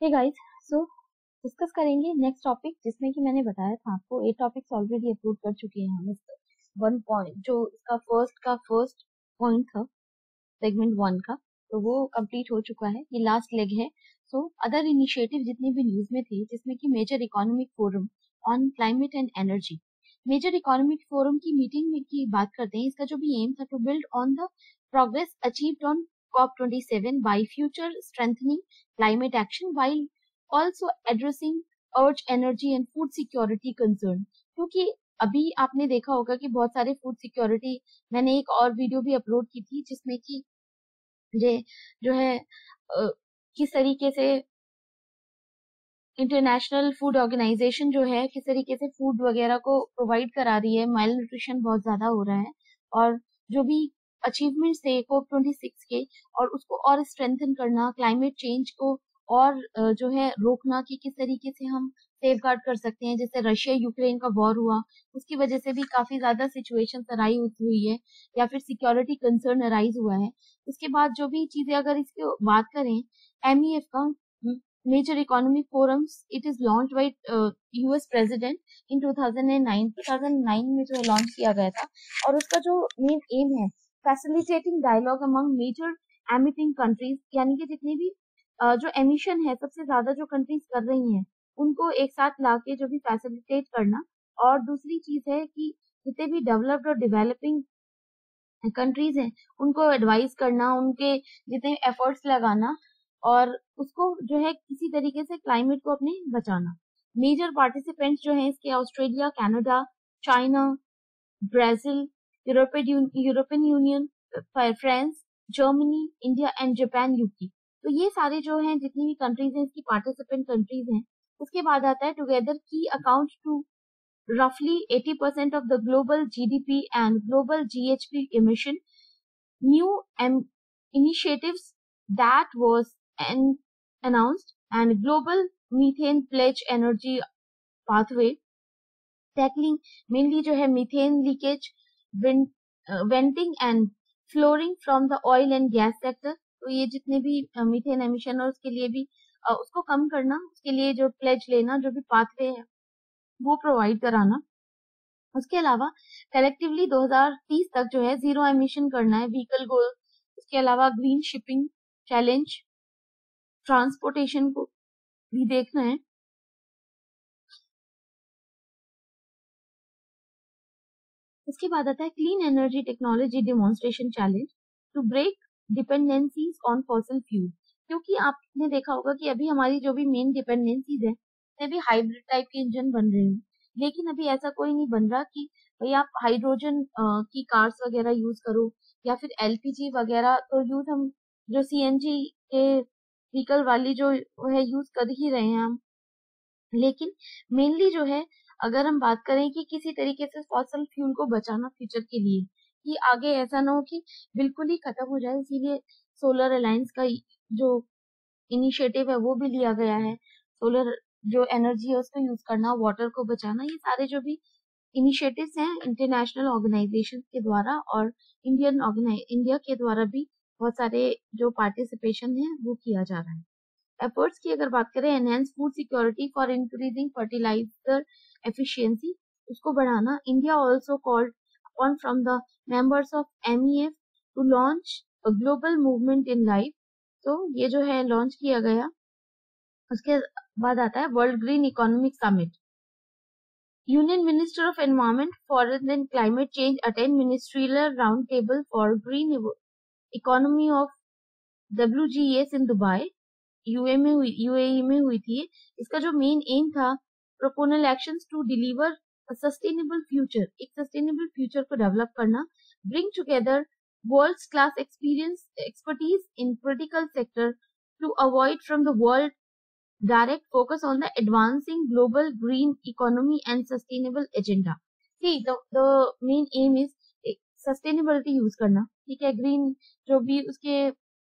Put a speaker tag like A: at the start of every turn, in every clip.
A: हे guys so discuss करेंगे next topic जिसमें कि मैंने बताया था आपको एट टॉपिक्स ऑलरेडी अपलोड कर चुके हैं हम वन पॉइंट जो इसका फ़र्स्ट का फ़र्स्ट पॉइंट था सेगमेंट वन का तो वो कंप्लीट हो चुका है, ये लास्ट लेग है। सो अदर इनिशिएटिव जितने भी न्यूज़ में थे, जिसमें कि major economic forum on climate and energy major economic forum की मीटिंग में की बात करते हैं, इसका जो भी एम था to build on the progress achieved on COP27 by future strengthening climate action while also addressing urge, energy and food security concern. क्योंकि अभी आपने देखा होगा कि बहुत सारे फ़ूड सिक्योरिटी मैंने एक और वीडियो भी अपलोड की थी जिसमें कि ये जो है किस तरीके से इंटरनेशनल फ़ूड ऑर्गेनाइजेशन जो है, किस तरीके से फ़ूड वगैरह को प्रोवाइड करा रही है माइल न्यूट्रिशन बहुत ज़्यादा हो रहा है और जो भी अचीवमेंट्स थे कोप ट्वेंटी सिक्स के और उसको और स्ट्रेंथन करना क्लाइमेट चेंज को और जो है रोकना कि किस तरीके से हम सेफ़ गार्ड कर सकते हैं। जैसे रशिया यूक्रेन का वॉर हुआ, उसकी वजह से भी काफ़ी ज़्यादा सिचुएशन अराइज हुई है या फिर सिक्योरिटी कंसर्न अराइज हुआ है। उसके बाद जो भी चीज़ें अगर इसकी बात करें एम e का major economic forums it is launch by US president in 2009 2009 में जो लॉन्च किया गया था और उसका जो मेन एम है facilitating dialogue among major emitting countries यानी कि जितनी भी जो एमिशन है, सबसे ज़्यादा जो कंट्रीज़ कर रही हैं, उनको एक साथ लाके जो भी फैसिलिटेट करना। और दूसरी चीज़ है कि जितने भी डेवलप्ड और डेवलपिंग कंट्रीज़ हैं, उनको एडवाइस करना, उनके जितने एफर्ट्स लगाना और उसको जो है किसी तरीके से क्लाइमेट को अपने बचाना। मेजर पार्टिसिपेंट्स जो है इसके Australia Canada China Brazil European European Union France Germany India and Japan UK तो ये सारे जो हैं, जितनी भी कंट्रीज़ हैं, इसकी पार्टिसिपेंट कंट्रीज़ हैं, उसके बाद आता है टुगेदर की अकाउंट टू रफली eighty percent of the global GDP and global GHG emission new initiatives that was announced and global methane pledge energy pathway tackling mainly जो है methane leakage venting and flaring from the oil and gas sector तो ये जितने भी methane emission और उसके लिए भी uh, उसको कम करना उसके लिए जो प्लेज लेना जो भी पाथवे है वो प्रोवाइड कराना। उसके अलावा कलेक्टिवली 2030 तक जो है ज़ीरो एमिशन करना है व्हीकल गोल उसके अलावा ग्रीन शिपिंग चैलेंज ट्रांसपोर्टेशन को भी देखना है। इसके बाद आता है clean energy technology demonstration challenge to break dependencies on fossil fuel क्योंकि आपने देखा होगा कि अभी हमारी जो भी मेन डिपेंडेंसीज है भी हाइब्रिड टाइप के इंजन बन रहे हैं। लेकिन अभी ऐसा कोई नहीं बन रहा कि भाई आप हाइड्रोजन की कार्स वगैरह यूज़ करो या फिर एलपीजी वगैरह तो यूज़ हम जो सीएनजी के व्हीकल वाली जो है यूज़ कर ही रहे हैं हम। लेकिन मेनली जो है अगर हम बात करें कि किसी तरीके से फॉसल फ्यूल को बचाना फ्यूचर के लिए, कि आगे ऐसा ना हो कि बिल्कुल ही खत्म हो जाए, इसीलिए सोलर अलायंस का जो इनिशिएटिव है, वो भी लिया गया है। सोलर जो एनर्जी है, उसको यूज़ करना वाटर को बचाना, ये सारे जो भी इनिशिएटिव्स हैं इंटरनेशनल ऑर्गेनाइजेशन के द्वारा और इंडियन इंडिया के द्वारा भी बहुत सारे जो पार्टिसिपेशन है, वो किया जा रहा है। एफर्ट्स की अगर बात करें enhance food security for increasing fertiliser बढ़ाना India also called on from the members of F two launch a global movement in life तो ये जो है लॉन्च किया गया उसके बाद आता है world green economic summit union minister of environment forest and climate change attend ministerial round table for green economy of W G S in Dubai में हुई में हुई थी इसका जो मेन एम था proposal actions to deliver sustainable future एक sustainable future को डेवलप करना bring together world class experience expertise in political sector to avoid from the world direct focus on the advancing global green economy and sustainable agenda ठीक main aim is sustainability use करना, ठीक है? Green जो भी उसके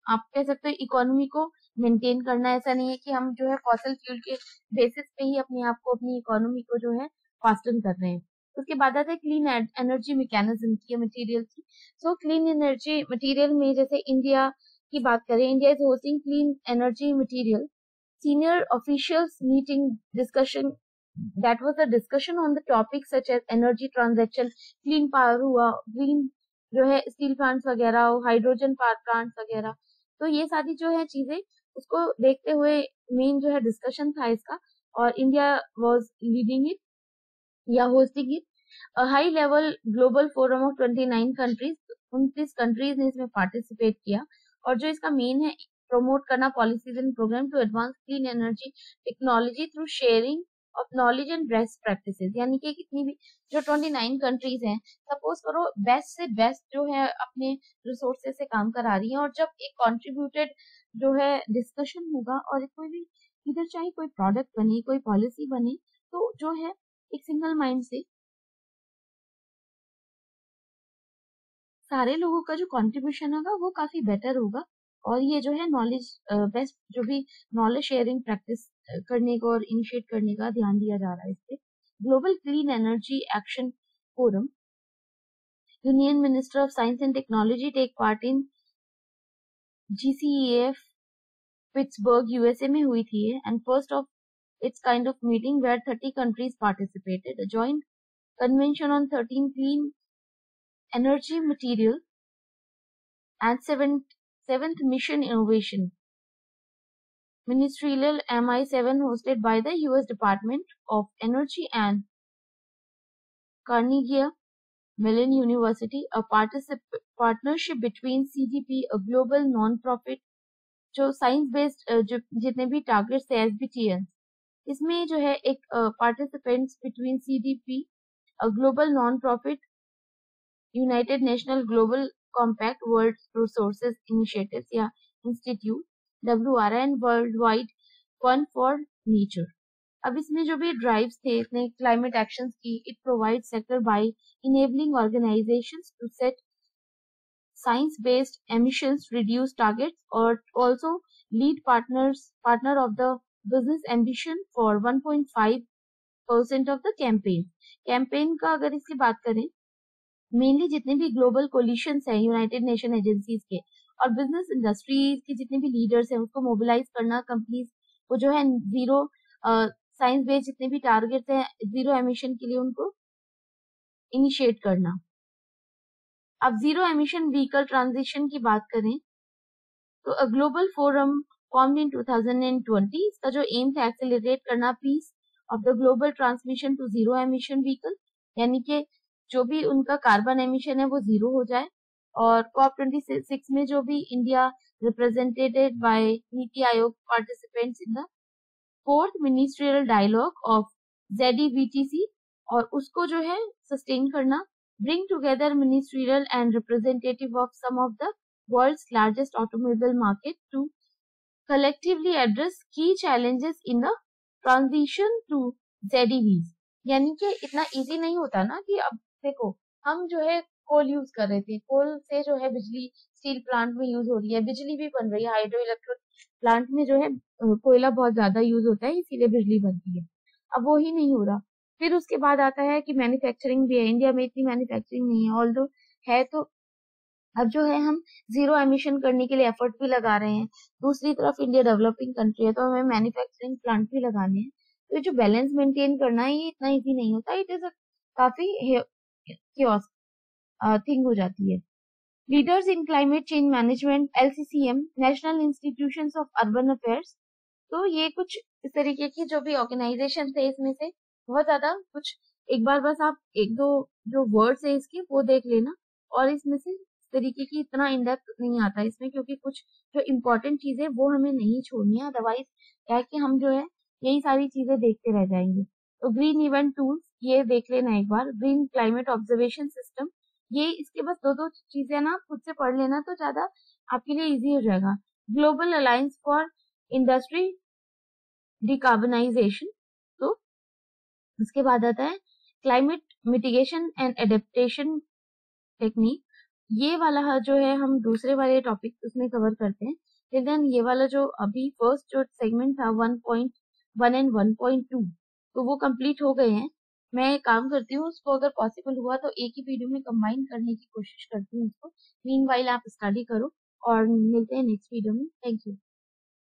A: आप कह सकते हो इकोनॉमी को मेंटेन करना ऐसा नहीं है कि हम जो है फॉसल फ्यूल के बेसिस पे ही अपने आप को, अपनी इकोनॉमी को जो है फास्टन कर रहे हैं। उसके बाद आता है क्लीन एनर्जी मैकेनिज्म की मटेरियल की। सो क्लीन एनर्जी मटेरियल में जैसे इंडिया की बात करें India is hosting clean energy material senior officials meeting discussion that was a discussion on the topics such as energy transaction, clean power हुआ, green जो है स्टील प्लांट्स वगैरह hydrogen power plants वगैरह। तो ये सारी जो है चीज़ें उसको देखते हुए मेन जो है डिस्कशन था इसका, और इंडिया वॉज़ लीडिंग इट या hosting it high level global forum of 29 countries उनतीस कंट्रीज़ ने इसमें पार्टिसिपेट किया, और जो इसका मेन है प्रमोट करना policies and program to advance clean energy technology through sharing of knowledge and best practices यानी कि कितनी भी, जो 29 कंट्रीज़ हैं सपोज़ करो बेस्ट से बेस्ट जो है अपने रिसोर्सेज से काम करा रही हैं और जब एक कंट्रीब्यूटेड जो है डिस्कशन होगा और कोई भी, इधर चाहे कोई प्रोडक्ट बने, कोई पॉलिसी बने तो जो है एक सिंगल माइंड से सारे लोगों का जो कंट्रीब्यूशन होगा वो काफ़ी बेटर होगा और ये जो है नॉलेज बेस्ट जो भी नॉलेज शेयरिंग प्रैक्टिस करने का और इनिशिएट करने का ध्यान दिया जा रहा है इससे global clean energy action forum union minister of science and technology take part in GCF Pittsburgh USA में हुई थी and first of its kind of meeting where thirty countries participated joint convention on thirteen clean energy material and Seventh Mission Innovation Ministerial MI7 hosted by the US Department of Energy and Carnegie Mellon University, a partnership between CDP, a global non-profit जो science based जितने भी targets है S B T N इसमें जो है एक participants between C D P global non profit United National Global Compact World Resources Initiative या institute W R N world wide fund for nature अब इसमें जो भी ड्राइव्स थे, इसने क्लाइमेट एक्शंस की it provide sector by enabling organisations to set science based emissions reduce targets or also lead partners, partner of the business ambition for 1.5 percent of the campaign campaign का अगर इसकी बात करें mainly जितने भी global coalition है United Nation agencies के और बिज़नेस इंडस्ट्रीज़ के जितने भी लीडर्स हैं, उसको मोबिलाइज करना कंपनीज़ को जो है ज़ीरो साइंस बेस्ड जितने भी टारगेट हैं ज़ीरो एमिशन के लिए उनको इनिशिएट करना। अब ज़ीरो एमिशन व्हीकल ट्रांजिशन की बात करें तो ग्लोबल फोरम फॉर्म इन 2020 इसका जो एम था एक्सेलरेट करना pace of the global transmission to zero emission vehicle यानी कि जो भी उनका कार्बन एमिशन है, वो ज़ीरो हो जाए। और कॉप ट्वेंटी सिक्स में जो भी India represented by NITI Aayog participants in the fourth ministerial dialogue of ZEVTC और उसको जो है सस्टेन करना bring together ministerial and representative of some of the world's largest automobile market to collectively address key challenges in the transition to ZEVs यानी कि इतना easy नहीं होता ना कि अब देखो, हम जो है कोल यूज़ कर रहे थे। कोल से जो है बिजली स्टील प्लांट में यूज़ हो रही है। बिजली भी बन रही है। हाइड्रो इलेक्ट्रिक प्लांट में जो है कोयला बहुत ज़्यादा यूज़ होता है, इसीलिए बिजली बनती है। अब वो ही नहीं हो रहा। फिर उसके बाद आता है कि मैन्युफैक्चरिंग भी है। इंडिया में इतनी मैन्युफैक्चरिंग नहीं है। ऑल है तो अब जो है हम ज़ीरो एमिशन करने के लिए एफर्ट भी लगा रहे हैं। दूसरी तरफ़ इंडिया डेवलपिंग कंट्री है तो हमें मैन्युफैक्चरिंग प्लांट भी लगाने हैं। तो जो बैलेंस मेंटेन करना है, ये इतना इजी नहीं होता। इट इज़ काफ़ी थिंग हो जाती है। Leaders in climate change management LCCM national institution of urban affairs तो ये कुछ इस तरीके की जो भी ऑर्गेनाइजेशन थे इसमें से बहुत ज़्यादा कुछ एक बार बस आप एक दो जो वर्ड्स है इसके वो देख लेना और इसमें से इस तरीके की इतना इंडेप्थ नहीं आता इसमें क्योंकि कुछ जो इम्पोर्टेंट चीज़ें वो हमें नहीं छोड़नी है अदरवाइज़ क्या है कि हम जो है यही सारी चीज़ें देखते रह जाएँगे। तो ग्रीन इवेंट टूल्स ये देख लेना एक बार। ग्रीन क्लाइमेट ऑब्जर्वेशन सिस्टम ये इसके बस दो दो चीज़ें ना खुद से पढ़ लेना तो ज़्यादा आपके लिए इजी हो जाएगा। Global alliance for industry decarbonisation तो उसके बाद आता है climate mitigation and adaptation technique ये वाला जो है, हम दूसरे वाले टॉपिक उसमें कवर करते हैं। देन ये वाला जो अभी फ़र्स्ट जो सेगमेंट था one point one and one point two तो वो कंप्लीट हो गए हैं। मैं काम करती हूँ, उसको अगर पॉसिबल हुआ तो एक ही वीडियो में कंबाइन करने की कोशिश करती हूँ उसको। मीन वाइल आप स्टडी करो और मिलते हैं नेक्स्ट वीडियो में। Thank you